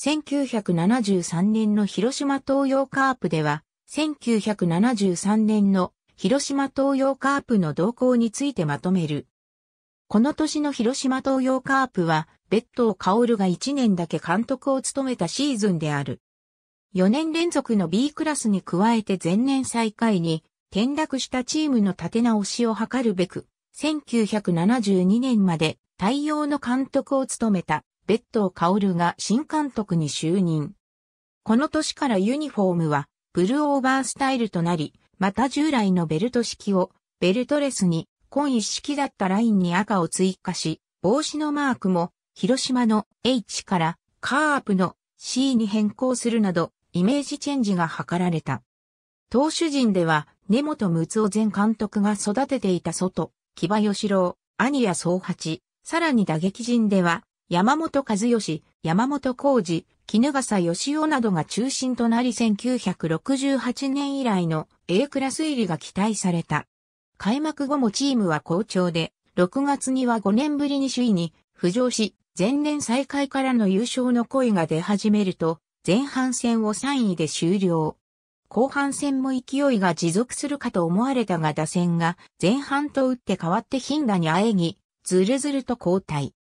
1973年の広島東洋カープでは、1973年の広島東洋カープの動向についてまとめる。この年の広島東洋カープは、別途薫が1年だけ監督を務めたシーズンである。4年連続の B クラスに加えて前年最下位に転落したチームの立て直しを図るべく、1972年まで対応の監督を務めた別途薫が新監督に就任。この年からユニフォームはブルーオーバースタイルとなり、また従来のベルト式をベルトレスに紺一式だったラインに赤を追加し、帽子のマークも広島の H からカープの C に変更するなどイメージチェンジが図られた。投手陣では根本睦夫前監督が育てていた外、木場義郎、兄や総八、さらに打撃陣では山本和義、山本浩二、絹笠義雄などが中心となり1968年以来の A クラス入りが期待された。開幕後もチームは好調で、6月には5年ぶりに首位に浮上し、前年再開からの優勝の声が出始めると、前半戦を3位で終了。後半戦も勢いが持続するかと思われたが打線が前半と打って変わって頻打にあえぎ、ずるずると交代。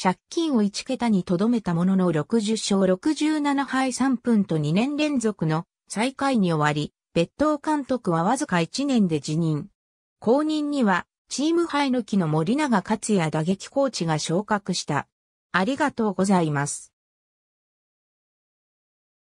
借金を1桁に留めたものの60勝67敗3分と2年連続の最下位に終わり、別当監督はわずか1年で辞任。後任には、チーム敗抜きの森永克也打撃コーチが昇格した。ありがとうございます。